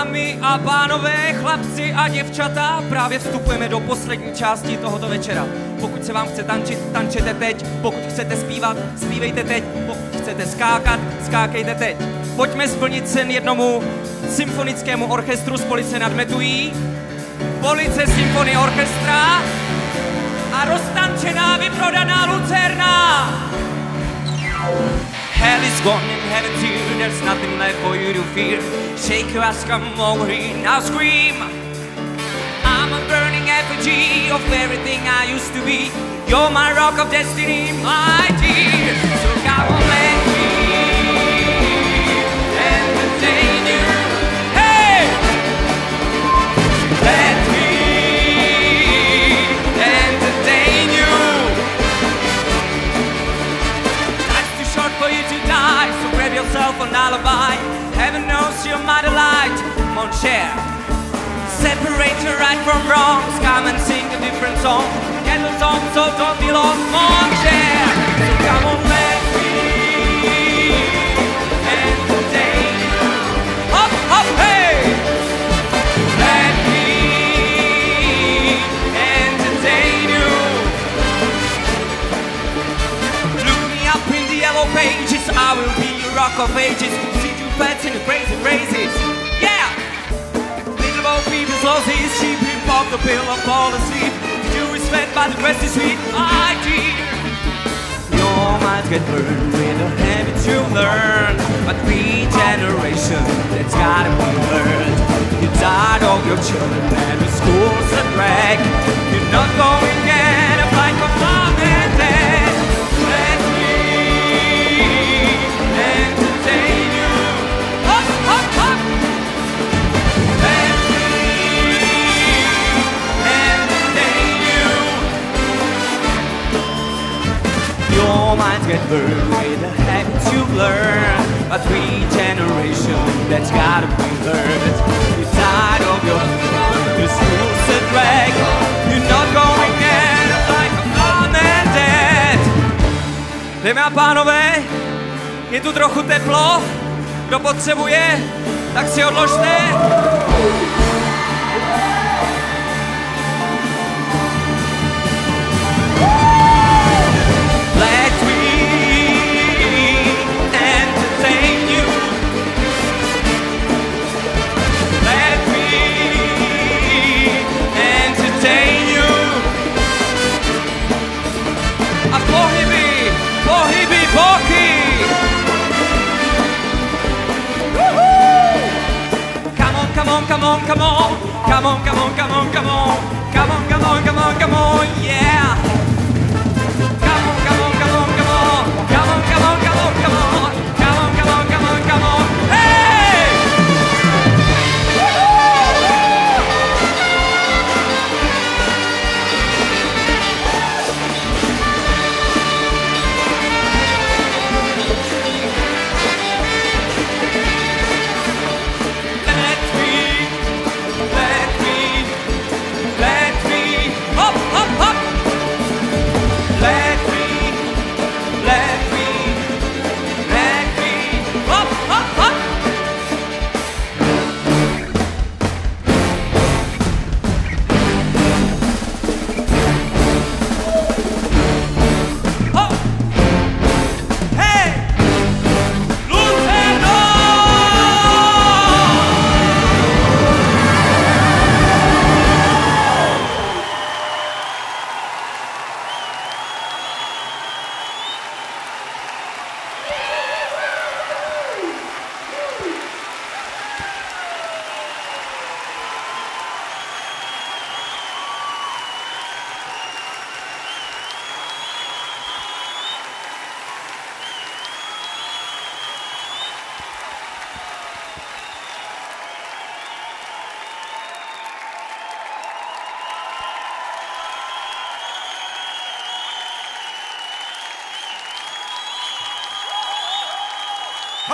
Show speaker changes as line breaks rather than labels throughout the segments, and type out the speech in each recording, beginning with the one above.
Dámy a pánové, chlapci a děvčata, právě vstupujeme do poslední části tohoto večera. Pokud se vám chce tančit, tančete teď. Pokud chcete zpívat, zpívejte teď. Pokud chcete skákat, skákejte teď. Pojďme splnit sen jednomu symfonickému orchestru z Police nad Metují. Police Symphony Orchestra a roztančená, vyprodaná Lucerna. Hell is gone there's nothing left for you to fear. Shake your ass, come over here, now scream. I'm a burning effigy of everything I used to be. You're my rock of destiny, my dear. So come on, let cher. Separate your right from wrongs, come and sing a different song. The song, so don't be lost, mon cher. So come on, let me entertain. Hop, hop, hey! Let me entertain you. Look me up in the yellow pages, I will be your rock of ages. See you pets in crazy phrases. The pill and fall asleep. Jew is fed by the rest is sweet. My dear. Your mind get burned with the habits you learn. But regeneration, that's gotta be learned. You died of your children and the school's a drag. Your minds get burned with the habits you've learned. But regeneration, that's gotta be learned. You're tired of your your school's a drag. You're not going get like a mom and dad. Dámy a pánové, je tu trochu teplo. Kdo potřebuje, tak si odložte. Come on, come on, come on. Come on, come on, come on, come on. Come on, come on, yeah.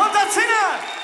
Kommt dazu!